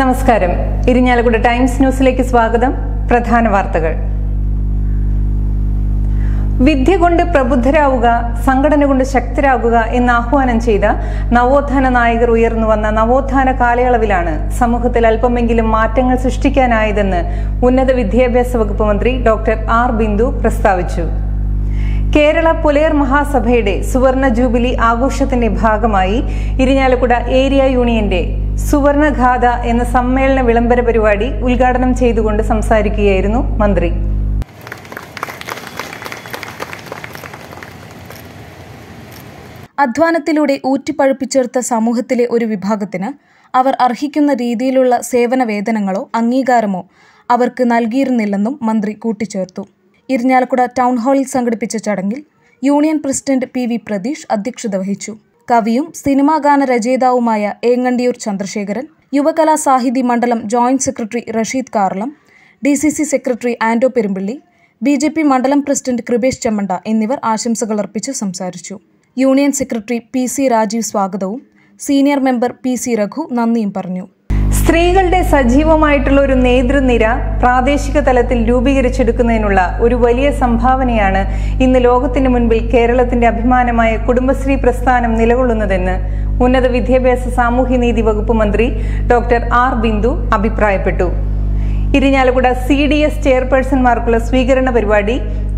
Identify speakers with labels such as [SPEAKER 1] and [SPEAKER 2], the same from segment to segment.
[SPEAKER 1] നമസ്കാരം. ഇരിഞ്ഞാലക്കുട ടൈംസ് ന്യൂസിലേക്ക് സ്വാഗതം. പ്രധാന വാർത്തകൾ. വിദ്യ കൊണ്ട് പ്രബുദ്ധരാവുക സംഘടന കൊണ്ട് ശക്തരാകുക എന്ന് ആഹ്വാനം ചെയ്ത നവോത്ഥാന നായകർ ഉയർന്നു വന്ന നവോത്ഥാന കാലയളവിലാണ് സമൂഹത്തിൽ അല്പമെങ്കിലും മാറ്റങ്ങൾ സൃഷ്ടിക്കാനായതെന്ന് ഉന്നത വിദ്യാഭ്യാസ വകുപ്പ് മന്ത്രി ഡോക്ടർ ആർ ബിന്ദു പ്രസ്താവിച്ചു. കേരള പുലയർ മഹാസഭയുടെ സുവർണ ജൂബിലി ആഘോഷത്തിന്റെ ഭാഗമായി ഇരിഞ്ഞാലക്കുട ഏരിയ യൂണിയന്റെ സുവർണഗാഥ എന്ന സമ്മേളന വിളംബര പരിപാടി ഉദ്ഘാടനം ചെയ്തുകൊണ്ട് സംസാരിക്കുകയായിരുന്നു മന്ത്രി.
[SPEAKER 2] അധ്വാനത്തിലൂടെ ഊറ്റിപ്പഴുപ്പിച്ചെടുത്ത സമൂഹത്തിലെ ഒരു വിഭാഗത്തിന് അവർ അർഹിക്കുന്ന രീതിയിലുള്ള സേവന വേതനങ്ങളോ അംഗീകാരമോ അവർക്ക് നൽകിയിരുന്നില്ലെന്നും മന്ത്രി കൂട്ടിച്ചേർത്തു. ഇരിഞ്ഞാലക്കുട ടൗൺ ഹാളിൽ സംഘടിപ്പിച്ച ചടങ്ങിൽ union president P V Pratheesh അധ്യക്ഷത വഹിച്ചു. കവിയും സിനിമാ ഗാന രചയിതാവുമായ ഏങ്ങണ്ടിയൂർ ചന്ദ്രശേഖരൻ യുവകലാ സാഹിതി മണ്ഡലം joint secretary Rasheed Karalam D C C secretary Anto Perumpilly B J P മണ്ഡലം പ്രസിഡന്റ് കൃപേഷ് ചെമ്മണ്ട എന്നിവർ ആശംസകൾ അർപ്പിച്ച് സംസാരിച്ചു. Union secretary P C Rajeev സ്വാഗതവും senior member P C Raghu നന്ദിയും പറഞ്ഞു.
[SPEAKER 1] സ്ത്രീകളുടെ സജീവമായിട്ടുള്ള ഒരു നേതൃനിര പ്രാദേശിക തലത്തിൽ രൂപീകരിച്ചെടുക്കുന്നതിനുള്ള ഒരു വലിയ സംഭാവനയാണ് ഇന്ന് ലോകത്തിന് മുൻപിൽ കേരളത്തിന്റെ അഭിമാനമായ കുടുംബശ്രീ പ്രസ്ഥാനം നിലകൊള്ളുന്നതെന്ന് ഉന്നത വിദ്യാഭ്യാസ സാമൂഹ്യനീതി വകുപ്പ് മന്ത്രി ഡോക്ടർ ആർ ബിന്ദു അഭിപ്രായപ്പെട്ടു. ഇരിഞ്ഞാലക്കുട സി ഡി എസ് ചെയർപേഴ്സൺമാർക്കുള്ള സ്വീകരണ പരിപാടി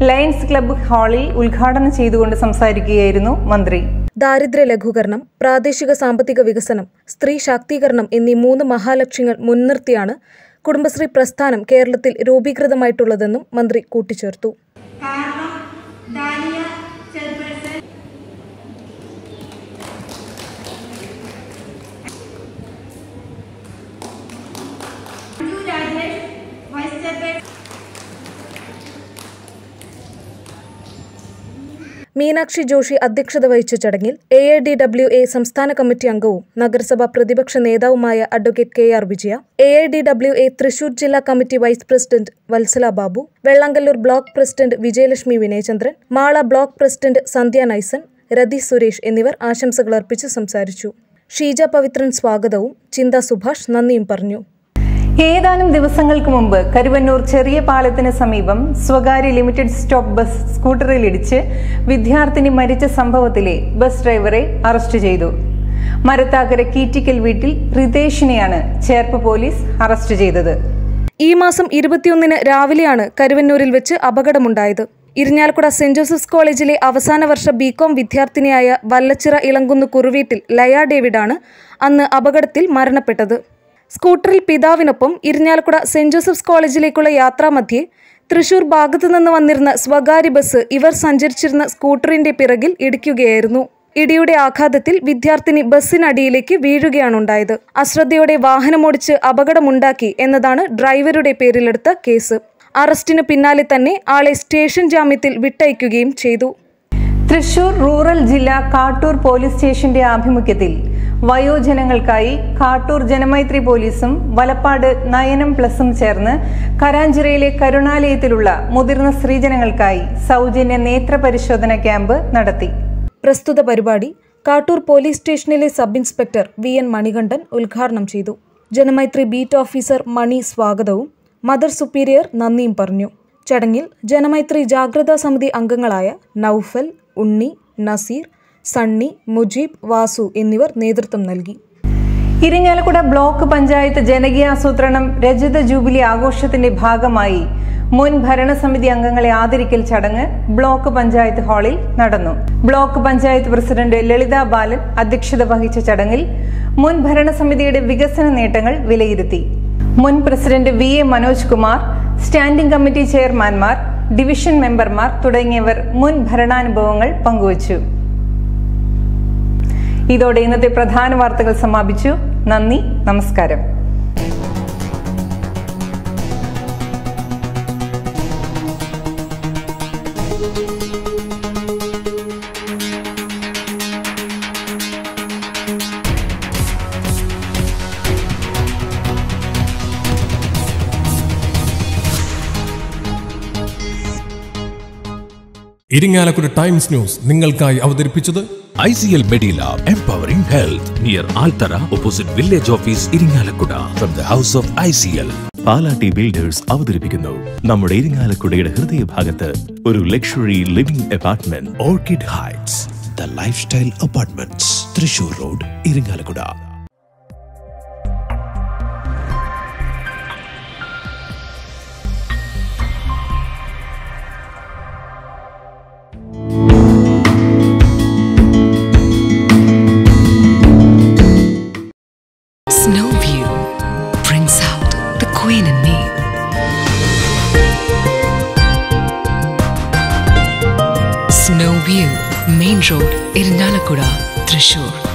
[SPEAKER 1] ലയൺസ് ക്ലബ്ബ് ഹാളിൽ ഉദ്ഘാടനം ചെയ്തുകൊണ്ട് സംസാരിക്കുകയായിരുന്നു മന്ത്രി.
[SPEAKER 2] ദാരിദ്ര്യ ലഘൂകരണം പ്രാദേശിക സാമ്പത്തിക വികസനം സ്ത്രീ ശാക്തീകരണം എന്നീ മൂന്ന് മഹാലക്ഷ്യങ്ങൾ മുൻനിർത്തിയാണ് കുടുംബശ്രീ പ്രസ്ഥാനം കേരളത്തിൽ രൂപീകൃതമായിട്ടുള്ളതെന്നും മന്ത്രി കൂട്ടിച്ചേർത്തു. മീനാക്ഷി ജോഷി അധ്യക്ഷത വഹിച്ച ചടങ്ങിൽ A I D W A സംസ്ഥാന കമ്മിറ്റി അംഗവും നഗരസഭാ പ്രതിപക്ഷ നേതാവുമായ advocate K R Vijaya A I D W A Thrissur ജില്ലാ committee vice president Vatsala Babu Vellangallur block president Vijayalakshmi Vinayachandran Mala block president Sandhya Naisan Rathi Suresh എന്നിവർ ആശംസകൾ അർപ്പിച്ച് സംസാരിച്ചു. ഷീജ പവിത്രൻ സ്വാഗതവും ചിന്ത സുഭാഷ് നന്ദിയും പറഞ്ഞു.
[SPEAKER 1] ഏതാനും ദിവസങ്ങൾക്ക് മുമ്പ് കരുവന്നൂർ ചെറിയ പാലത്തിന് സമീപം സ്വകാര്യ ലിമിറ്റഡ് സ്റ്റോപ്പ് ബസ് സ്കൂട്ടറിൽ സ്കൂട്ടറിലിടിച്ച് വിദ്യാർത്ഥിനി മരിച്ച സംഭവത്തിലെ ബസ് ഡ്രൈവറെ അറസ്റ്റ് ചെയ്തു. മരത്താക്കര കീറ്റിക്കൽ വീട്ടിൽ റിതേഷിനെയാണ് ചേർപ്പ് പോലീസ് അറസ്റ്റ് ചെയ്തത്.
[SPEAKER 2] ഈ മാസം ഇരുപത്തിയൊന്നിന് രാവിലെയാണ് കരുവന്നൂരിൽ വെച്ച് അപകടമുണ്ടായത്. ഇരിഞ്ഞാലക്കുട സെന്റ് ജോസഫ്സ് കോളേജിലെ അവസാന വർഷ ബികോം വിദ്യാർത്ഥിനിയായ വല്ലച്ചിറ ഇളങ്കുന്ന് കുറുവീട്ടിൽ ലയ ഡേവിഡാണ് അന്ന് അപകടത്തിൽ മരണപ്പെട്ടത്. സ്കൂട്ടറിൽ പിതാവിനൊപ്പം ഇരിഞ്ഞാലക്കുട സെന്റ് ജോസഫ്സ് കോളേജിലേക്കുള്ള യാത്രാമധ്യേ തൃശൂർ ഭാഗത്തു നിന്ന് വന്നിരുന്ന സ്വകാര്യ ബസ് ഇവർ സഞ്ചരിച്ചിരുന്ന സ്കൂട്ടറിന്റെ പിറകിൽ ഇടിക്കുകയായിരുന്നു. ഇടിയുടെ ആഘാതത്തിൽ വിദ്യാർത്ഥിനി ബസ്സിനടിയിലേക്ക് വീഴുകയാണുണ്ടായത്. അശ്രദ്ധയോടെ വാഹനമോടിച്ച് അപകടമുണ്ടാക്കി എന്നതാണ് ഡ്രൈവറുടെ പേരിലെടുത്ത കേസ്. അറസ്റ്റിനു പിന്നാലെ തന്നെ ആളെ സ്റ്റേഷൻ ജാമ്യത്തിൽ വിട്ടയക്കുകയും ചെയ്തു.
[SPEAKER 1] തൃശൂർ റൂറൽ ജില്ലാ കാട്ടൂർ പോലീസ് സ്റ്റേഷന്റെ ആഭിമുഖ്യത്തിൽ വയോജനങ്ങൾക്കായി കാട്ടൂർ ജനമൈത്രി പോലീസും വലപ്പാട് നയനം പ്ലസും ചേർന്ന് കരാഞ്ചിറയിലെ കരുണാലയത്തിലുള്ള മുതിർന്ന സ്ത്രീജനങ്ങൾക്കായി സൗജന്യ നേത്ര പരിശോധന ക്യാമ്പ് നടത്തി.
[SPEAKER 2] പ്രസ്തുത പരിപാടി കാട്ടൂർ പോലീസ് സ്റ്റേഷനിലെ sub inspector V N Manikandan ഉദ്ഘാടനം ചെയ്തു. ജനമൈത്രി ബീറ്റ് ഓഫീസർ മണി സ്വാഗതവും മദർ സുപ്പീരിയർ നന്ദിയും പറഞ്ഞു. ചടങ്ങിൽ ജനമൈത്രി ജാഗ്രതാ സമിതി അംഗങ്ങളായ നൌഫൽ ഉണ്ണി നസീർ സണ്ണി മുജീബ് വാസു എന്നിവർ നേതൃത്വം നൽകി.
[SPEAKER 1] ഇരിഞ്ഞാലക്കുട ബ്ലോക്ക് പഞ്ചായത്ത് ജനകീയാസൂത്രണം രജത ജൂബിലി ആഘോഷത്തിന്റെ ഭാഗമായി മുൻ ഭരണസമിതി അംഗങ്ങളെ ആദരിക്കൽ ചടങ്ങ് ബ്ലോക്ക് പഞ്ചായത്ത് ഹാളിൽ നടന്നു. ബ്ലോക്ക് പഞ്ചായത്ത് പ്രസിഡന്റ് ലളിത ബാലൻ അധ്യക്ഷത വഹിച്ച ചടങ്ങിൽ മുൻ ഭരണസമിതിയുടെ വികസന നേട്ടങ്ങൾ വിലയിരുത്തി. മുൻ president V A Manoj Kumar standing committee ചെയർമാൻമാർ division മെമ്പർമാർ തുടങ്ങിയവർ മുൻ ഭരണാനുഭവങ്ങൾ പങ്കുവച്ചു. ഇതോടെ ഇന്നത്തെ പ്രധാന വാർത്തകൾ സമാപിച്ചു. നന്ദി നമസ്കാരം.
[SPEAKER 3] ഇരിങ്ങാലക്കുട ടൈംസ് ന്യൂസ് നിങ്ങൾക്കായി അവതരിപ്പിച്ചത്
[SPEAKER 4] ICL Medilab Empowering Health near Altara opposite Village Office Iringalakkuda from the House of ICL.
[SPEAKER 5] Palatty builders അവതരിപ്പിക്കുന്നു നമ്മുടെ ഇരിങ്ങാലക്കുടയുടെ ഹൃദയഭാഗത്ത് ഒരു luxury living apartment
[SPEAKER 4] Orchid Heights, the lifestyle apartments, Trishur Road, Iringalakkuda.
[SPEAKER 6] Snow queen in me. Snow View, Main Road, Irinalakuda, Thrissur.